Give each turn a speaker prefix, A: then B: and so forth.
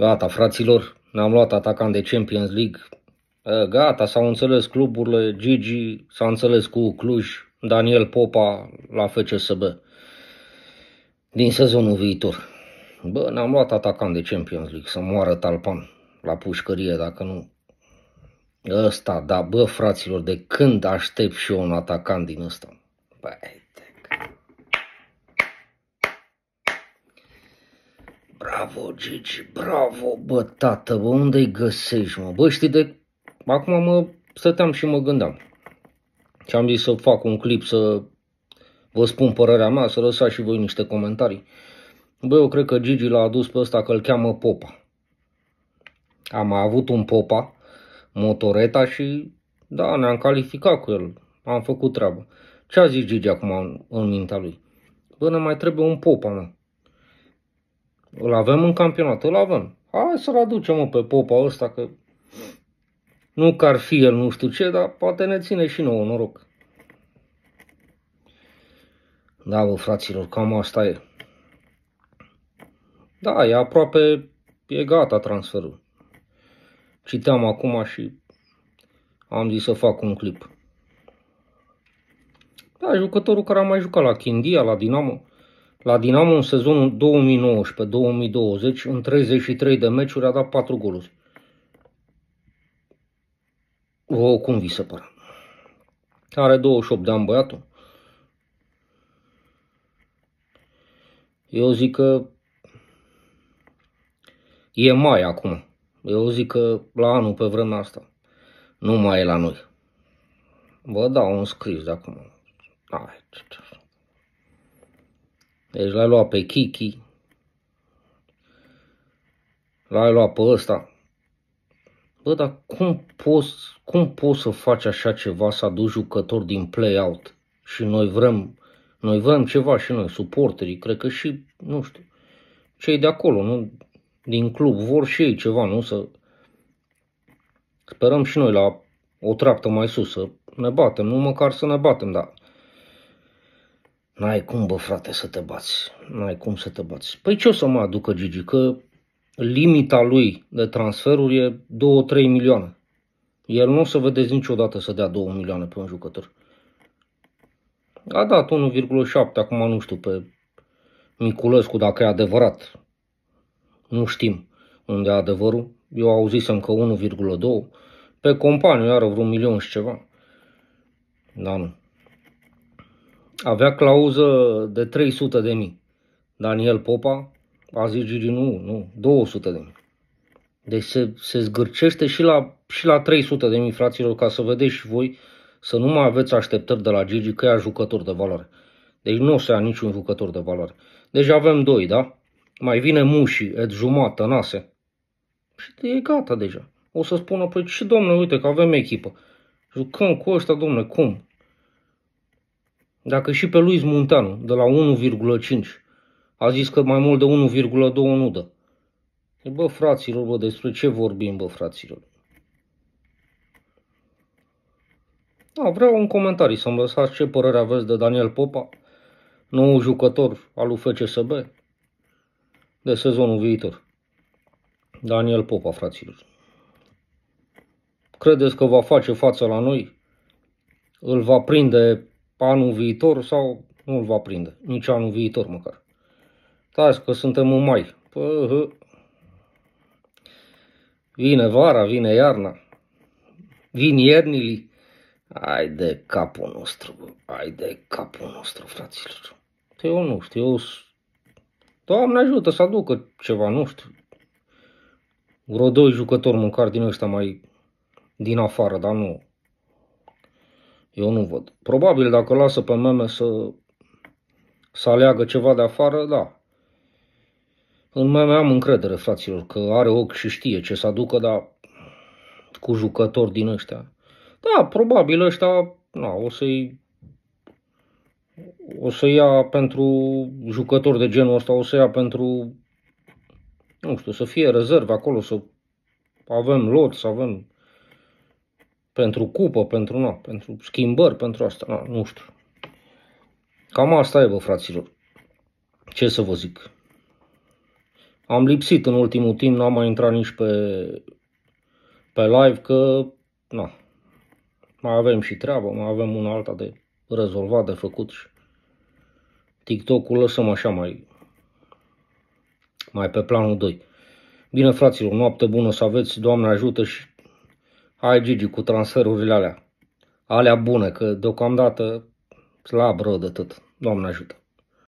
A: Gata, fraților, ne-am luat atacant de Champions League. Gata, s-au înțeles cluburile, Gigi s-a înțeles cu Cluj, Daniel Popa la FCSB din sezonul viitor. Bă, ne-am luat atacant de Champions League, să moară Talpan la pușcărie, dacă nu. Ăsta, da, bă, fraților, de când aștept și eu un atacant din ăsta? Băi, Bravo, Gigi, bravo, bă, tată, bă, unde-i găsești, mă? Bă, știi de... Acum mă stăteam și mă gândeam. Și am zis să fac un clip să vă spun părerea mea, să lăsați și voi niște comentarii. Bă, eu cred că Gigi l-a adus pe ăsta că îl cheamă Popa. Am mai avut un Popa, motoreta și da, ne-am calificat cu el. Am făcut treabă. Ce a zis Gigi acum în, în mintea lui? Bă, ne mai trebuie un Popa, mă. Îl avem în campionat, îl avem. Hai să-l aducem mă, pe Popa ăsta, că nu că ar fi el nu știu ce, dar poate ne ține și nouă noroc. Da, bă, fraților, cam asta e. Da, e aproape, e gata transferul. Citeam acum și am zis să fac un clip. Da, jucătorul care a mai jucat la Chindia, la Dinamo, la Dinamo în sezonul 2019-2020, în 33 de meciuri, a dat 4 goluri. O, cum vi se pare? Are 28 de ani băiatul. Eu zic că e mai acum. Eu zic că la anul pe vremea asta nu mai e la noi. Vă dau un scris de acum. Ai, ce, ce. Deci l-ai luat pe Kiki, l-ai luat pe ăsta. Bă, dar cum poți, cum poți să faci așa ceva, să aduci jucători din play-out? Și noi vrem, noi vrem ceva și noi, suporterii, cred că și, nu știu, cei de acolo, nu, din club, vor și ei ceva, nu? Să sperăm și noi la o treaptă mai sus, să ne batem, nu măcar să ne batem, dar N-ai cum, bă, frate, să te bați. N-ai cum să te bați. Păi ce o să mă aducă Gigi? Că limita lui de transferuri e 2-3 milioane. El nu o să vedeți niciodată să dea 2 milioane pe un jucător. A dat 1,7, acum nu știu pe Miculescu dacă e adevărat. Nu știm unde e adevărul. Eu auzisem că 1,2. Pe companiu are vreun milion și ceva. Da, nu avea clauză de 300 de mii. Daniel Popa a zis Gigi, nu, nu, 200 de mii. Deci se, se zgârcește și la, și la 300 de mii, fraților, ca să vedeți și voi să nu mai aveți așteptări de la Gigi că e jucător de valoare. Deci nu o să ia niciun jucător de valoare. Deci avem doi, da? Mai vine Muși, Ed Juma, Tănase. Și e gata deja. O să spună, păi și domnule, uite că avem echipă. Jucăm cu ăștia, domnule, cum? Dacă și pe Luis Muntanu, de la 1,5, a zis că mai mult de 1,2 nu dă. E, bă, fraților, bă, despre ce vorbim, bă, fraților? Da, vreau un comentarii să-mi lăsați ce părere aveți de Daniel Popa, nou jucător al UFCSB de sezonul viitor. Daniel Popa, fraților. Credeți că va face față la noi? Îl va prinde anul viitor sau nu-l va prinde, nici anul viitor măcar. Stați că suntem în mai. Pă, vine vara, vine iarna, vin iernili. Ai de capul nostru, bă. ai de capul nostru, fraților. Eu nu știu, eu... Doamne ajută să aducă ceva, nu știu. Vreo doi jucători măcar din ăștia mai din afară, dar nu. Eu nu văd. Probabil dacă lasă pe meme să, să aleagă ceva de afară, da. În meme am încredere, fraților, că are ochi și știe ce să aducă, dar cu jucători din ăștia. Da, probabil ăștia, na, o să-i o să ia pentru jucători de genul ăsta, o să ia pentru, nu știu, să fie rezerve acolo, să avem lot, să avem pentru cupă, pentru, na, pentru schimbări, pentru asta, na, nu știu. Cam asta e, bă, fraților. Ce să vă zic? Am lipsit în ultimul timp, n-am mai intrat nici pe, pe live, că na, mai avem și treabă, mai avem una alta de rezolvat, de făcut și TikTok-ul lăsăm așa mai, mai pe planul 2. Bine, fraților, noapte bună să aveți, Doamne ajută și hai Gigi cu transferurile alea. Alea bune, că deocamdată slab rău de tot. Doamne ajută.